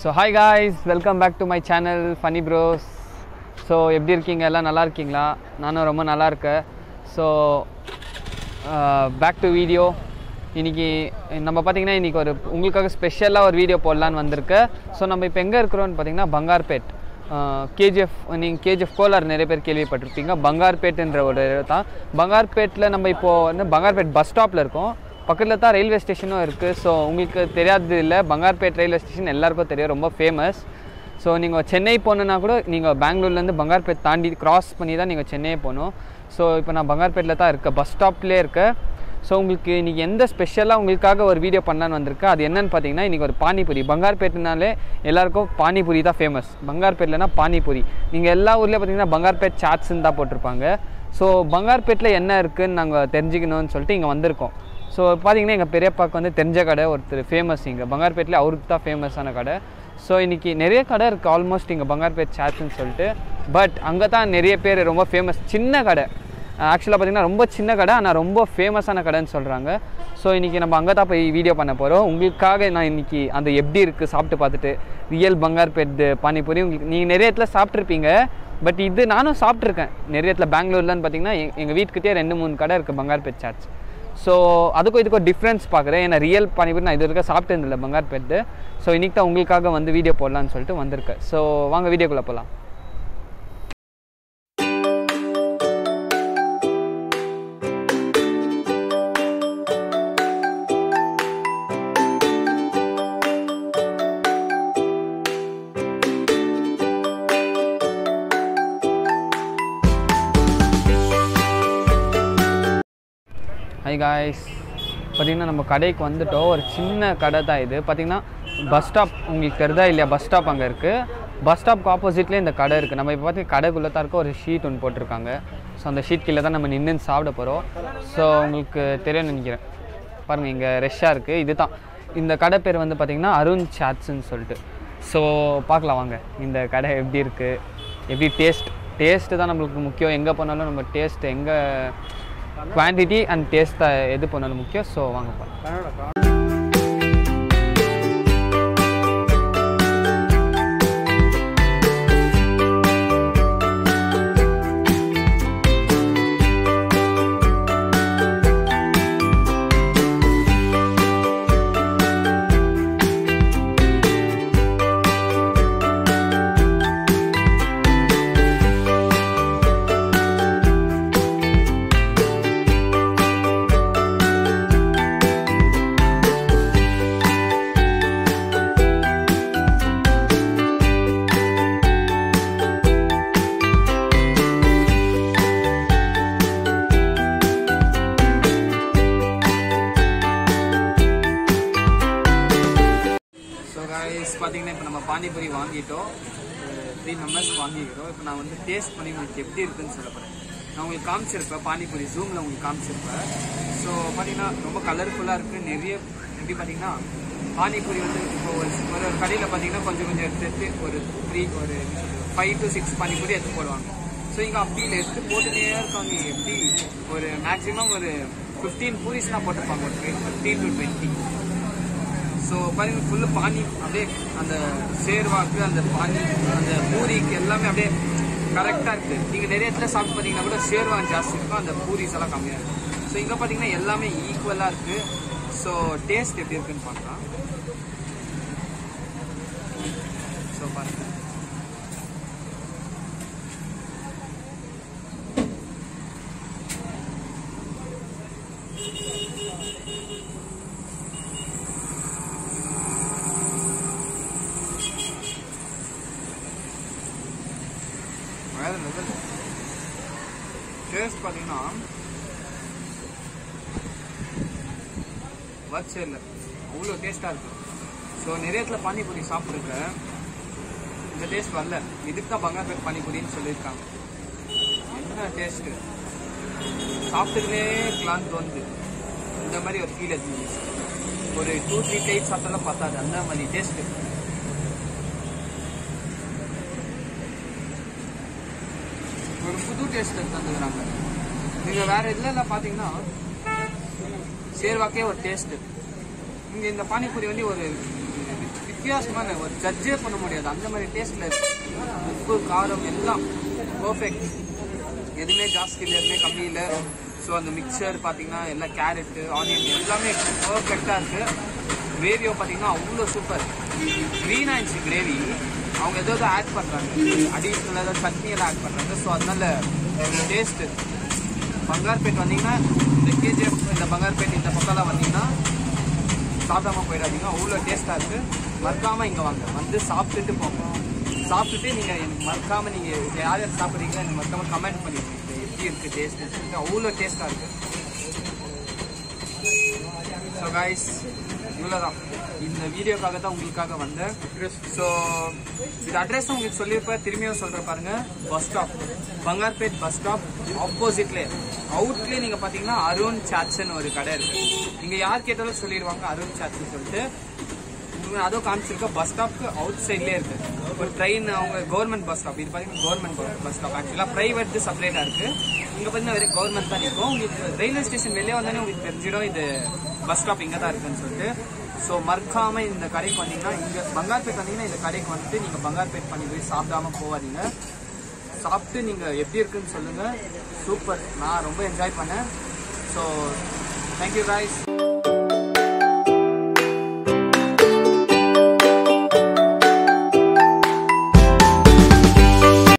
So hi guys welcome back to my channel funny bros so எப்படி இருக்கீங்க? எல்லாம் நல்லா இருக்கீங்களா? நானும் ரொம்ப நல்லா இருக்கேன். ஸோ பேக் டு வீடியோ இன்னைக்கு நம்ம பார்த்தீங்கன்னா இன்றைக்கி ஒரு உங்களுக்காக ஸ்பெஷலாக ஒரு வீடியோ போடலான்னு வந்திருக்கு. ஸோ நம்ம இப்போ எங்கே இருக்கிறோன்னு பார்த்தீங்கன்னா பங்கார்பேட். கேஜிஎஃப் நீங்கள் கேஜிஎஃப் கோலார் நிறைய பேர் கேள்விப்பட்டிருப்பீங்க. பங்கார்பேட்டுன்ற ஒரு இடம் தான். பங்கார்பேட்டில் நம்ம இப்போது வந்து பங்கார்பேட் பஸ் ஸ்டாப்பில் இருக்கோம். பக்கத்தில் தான் ரயில்வே ஸ்டேஷனும் இருக்குது ஸோ உங்களுக்கு தெரியாது இல்லை பங்கார்பேட் ரயில்வே ஸ்டேஷன் எல்லாருக்கும் தெரியும் ரொம்ப ஃபேமஸ் ஸோ நீங்கள் சென்னை போகணுன்னா கூட நீங்கள் பெங்களூர்லேருந்து பங்கார்பேட் தாண்டி கிராஸ் பண்ணி தான் நீங்கள் சென்னை போகணும். ஸோ இப்போ நான் பங்கார்பேட்டில் தான் இருக்கேன் பஸ் ஸ்டாப்லேயே இருக்கேன். ஸோ உங்களுக்கு இன்றைக்கி எந்த ஸ்பெஷலாக உங்களுக்காக ஒரு வீடியோ பண்ணலான்னு வந்திருக்கேன் அது என்னென்னு பார்த்தீங்கன்னா இன்றைக்கி ஒரு பானிபூரி. பங்கார்பேட்னாலே எல்லாருக்கும் பானிபூரி தான் ஃபேமஸ் பங்கார்பேட்லனா பானிபூரி. நீங்கள் எல்லா ஊர்லேயும் பார்த்தீங்கன்னா பங்கார்பேட் சாட்ஸ்ன்னு தான் போட்டிருப்பாங்க. ஸோ பங்கார்பேட்டில் என்ன இருக்குதுன்னு நாங்கள் தெரிஞ்சுக்கணும்னு சொல்லிட்டு இங்கே வந்திருக்கோம். ஸோ பார்த்தீங்கன்னா எங்கள் பெரியப்பாவுக்கு வந்து தெரிஞ்ச கடை ஒருத்தர் ஃபேமஸ் இங்கே பங்கார்பேட்டில் அவருக்கு தான் ஃபேமஸான கடை. ஸோ இன்றைக்கி நிறைய கடை இருக்குது ஆல்மோஸ்ட் இங்கே பங்கார்பேட் சாட்ஸ்ன்னு சொல்லிட்டு. பட் அங்கே தான் நிறைய பேர் ரொம்ப ஃபேமஸ் சின்ன கடை. Uh, ஆக்சுவலாக பார்த்திங்கன்னா ரொம்ப சின்ன கடை ஆனால் ரொம்ப ஃபேமஸான கடைன்னு சொல்கிறாங்க ஸோ இன்றைக்கி நம்ம அங்கே தான் போய் வீடியோ பண்ண போகிறோம் உங்களுக்காக நான் இன்றைக்கி அந்த எப்படி இருக்குது சாப்பிட்டு பார்த்துட்டு ரியல் பங்கார்பேட் பானிபூரி உங்களுக்கு நீங்கள் நிறைய இடத்துல சாப்பிட்ருப்பீங்க பட் இது நானும் சாப்பிட்ருக்கேன் நிறைய இடத்துல பெங்களூர்லன்னு பார்த்தீங்கன்னா எங்கள் வீட்டுக்கிட்டே ரெண்டு மூணு கடை இருக்குது பங்கார்பேட் சாட்ஸ் ஸோ அதுக்கும் இதுக்கும் டிஃப்ரென்ஸ் பார்க்குறேன். ஏன்னா ரியல் பானிபூரி நான் இது வரைக்கும் சாப்பிட்டு பங்கார் பங்கார்பேட்டு ஸோ இன்றைக்கி தான் உங்களுக்காக வந்து வீடியோ போடலான்னு சொல்லிட்டு வந்திருக்கேன். ஸோ வாங்க வீடியோக்குள்ளே போகலாம் ஹை காய்ஸ் பார்த்தீங்கன்னா நம்ம கடைக்கு வந்துட்டோம். ஒரு சின்ன கடை தான் இது. பார்த்தீங்கன்னா பஸ் ஸ்டாப் உங்களுக்கு தெரிதா இல்லையா? பஸ் ஸ்டாப் அங்கே இருக்குது பஸ் ஸ்டாப்க்கு ஆப்போசிட்லேயே இந்த கடை இருக்குது நம்ம இப்போ பார்த்திங்கன்னா கடைக்குள்ளே தான் இருக்க ஒரு ஷீட் ஒன்று போட்டிருக்காங்க. ஸோ அந்த ஷீட் கீழே தான் நம்ம நின்று சாப்பிட போகிறோம் ஸோ உங்களுக்கு தெரியும்னு நினைக்கிறேன். பாருங்கள் இங்கே ரெஷ்ஷாக இருக்குது இது தான் இந்த கடை பேர் வந்து பார்த்திங்கன்னா அருண் சாட்ஸுன்னு சொல்லிட்டு. ஸோ பார்க்கலாம் வாங்க. இந்த கடை எப்படி இருக்குது எப்படி டேஸ்ட் டேஸ்ட்டு தான் நம்மளுக்கு முக்கியம். எங்கே போனாலும் நம்ம டேஸ்ட் எங்கே குவான்டிட்டி அண்ட் டேஸ்ட்டாக எது பண்ணாலும் முக்கியம் ஸோ வாங்கப்பா பானிபூரி வாங்கிட்டோம். த்ரீ மெம்பர்ஸ் வாங்கிக்கிறோம். இப்போ நான் வந்து டேஸ்ட் பண்ணி உங்களுக்கு எப்படி இருக்குன்னு சொல்ல போகிறேன் நான் உங்களுக்கு காமிச்சிருப்பேன். பானிபூரி ஜூமில் உங்களுக்கு காமிச்சிருப்பேன். ஸோ பார்த்தீங்கன்னா ரொம்ப கலர்ஃபுல்லாக இருக்குது நிறைய எப்படி பார்த்தீங்கன்னா பானிபூரி வந்து இப்போ ஒரு ஒரு கடையில் பார்த்தீங்கன்னா கொஞ்சம் கொஞ்சம் எடுத்து எடுத்து ஒரு த்ரீ ஒரு ஃபைவ் டு சிக்ஸ் பானிபூரி எடுத்து போடுவாங்க. ஸோ இங்கே அப்படி இல்லை. எடுத்து போட்டுட்டே இருக்காங்க. எப்படி? ஒரு மேக்ஸிமம் ஒரு ஃபிஃப்டீன் பூரிஸ்லாம் போட்டிருப்பாங்க. ஒரு ஃபிஃப்டீன் டு டுவெண்ட்டி ஸோ பாருங்க ஃபுல்லு பானி அப்படியே அந்த சேர்வாக்கு அந்த பானி அந்த பூரிக்கு எல்லாமே அப்படியே கரெக்டாக இருக்குது நீங்கள் நிறைய இடத்துல சாப்பிட்டு பார்த்தீங்கன்னா கூட சேர்வா ஜாஸ்தி இருக்கும் அந்த பூரிஸ் எல்லாம் கம்மியாக இருக்கும். ஸோ இங்கே பார்த்தீங்கன்னா எல்லாமே ஈக்குவலாக இருக்குது ஸோ டேஸ்ட் எப்படி இருக்குன்னு பார்க்கலாம். ஸோ பாருங்க. வேற லெவல் டேஸ்ட் பார்த்தீங்கன்னா வச்சே இல்லை அவ்வளோ டேஸ்ட்டாக இருக்கு ஸோ நிறைய இடத்துல பானிபூரி சாப்பிட்ருக்கேன் இந்த டேஸ்ட் வரல இதுக்கு தான் பங்கார்பேட் பானிபூரின்னு சொல்லியிருக்காங்க என்ன டேஸ்ட்டு சாப்பிட்டுக்கிட்டே கிளான் தோணுது இந்த மாதிரி ஒரு ஃபீல் இருந்துச்சு ஒரு டூ த்ரீ டைப் சாப்பிட்டாலும் பத்தாது அந்த மாதிரி டேஸ்ட்டு ஒரு புது டேஸ்ட் தந்துக்கிறாங்க நீங்கள் வேற இதுல பார்த்தீங்கன்னா சேர்வாக்கே ஒரு டேஸ்ட் இங்கே இந்த பானிபூரி வந்து ஒரு வித்தியாசமான ஒரு ஜட்ஜே பண்ண முடியாது. அந்த மாதிரி டேஸ்ட்ல உப்பு காரம் எல்லாம் பர்ஃபெக்ட் எதுவுமே ஜாஸ்தி இல்லை எதுவுமே கம்மி இல்லை. ஸோ அந்த மிக்சர் பார்த்தீங்கன்னா எல்லாம் கேரட்டு ஆனியன் எல்லாமே பர்ஃபெக்டாக இருக்கு. கிரேவியோ பார்த்தீங்கன்னா அவ்வளோ சூப்பர் க்ரீன் ஆயிடுச்சு கிரேவி அவங்க ஏதோ ஆட் பண்ணுறாங்க அடிஷ்னலாக ஏதாவது சட்னி எல்லாம் ஆட் பண்ணுறாங்க ஸோ அதனால eh, டேஸ்ட்டு பங்கார்பேட் வந்தீங்கன்னா இந்த கேஜிஎஃப் இந்த பங்கார்பேட் இந்த பக்கம்லாம் வந்தீங்கன்னா சாப்பிடாம போயிடாதீங்க. அவ்வளோ டேஸ்ட்டாக இருக்குது மறக்காமல் இங்கே வாங்க. வந்து சாப்பிட்டுட்டு போங்க. சாப்பிட்டுட்டு நீங்கள் எனக்கு மறக்காமல் நீங்கள் யார் யார் சாப்பிட்றீங்களோ எனக்கு மறக்காமல் கமெண்ட் பண்ணிடுங்க. எப்படி இருக்குது டேஸ்ட் அவ்வளோ டேஸ்ட்டாக இருக்குது ஸோ காய்ஸ் இவ்வளோதான். இந்த வீடியோக்காக தான் உங்களுக்காக வந்தேன். ஸோ இது அட்ரஸ் உங்களுக்கு சொல்லியிருப்பேன். திரும்பியும் சொல்கிறேன் பாருங்க. Bus stop Bangarpet bus stop ஆப்போசிட்லே அவுட்லேயே நீங்கள் பார்த்தீங்கன்னா அருண் சாட்சன் ஒரு கடை இருக்கு. நீங்கள் யார் கேட்டாலும் சொல்லிடுவாங்க அருண் சாட்சன் சொல்லிட்டு. உங்களுக்கு அதோ காமிச்சிருக்க பஸ் ஸ்டாப்க்கு அவுட் சைட்லேயே இருக்கு. ஒரு ட்ரெயின் அவங்க கவர்மெண்ட் பஸ் ஸ்டாப் இது பார்த்தீங்கன்னா கவர்மெண்ட் பஸ் ஸ்டாப் ஆக்சுவலாக ப்ரைவேட் செப்பரேட்டாக இருக்கு. இங்கே பார்த்தீங்கன்னா வெறும் கவர்மெண்ட் தான் இருக்கும். உங்களுக்கு ரயில்வே ஸ்டேஷன் வெளியே வந்தாலே உங்களுக்கு தெரிஞ்சிடும் இது பஸ் ஸ்டாப் இங்கே தான் இருக்குன்னு சொல்லிட்டு. ஸோ மறக்காம இந்த கடைக்கு வந்தீங்கன்னா இங்கே பங்கார்பேட் வந்தீங்கன்னா இந்த கடைக்கு வந்துட்டு நீங்கள் பங்கார்பேட் பண்ணி போய் சாப்பிடாம போகாதீங்க. சாப்பிட்டு நீங்கள் எப்படி இருக்குன்னு சொல்லுங்கள் சூப்பர். நான் ரொம்ப என்ஜாய் பண்ணேன். So thank you guys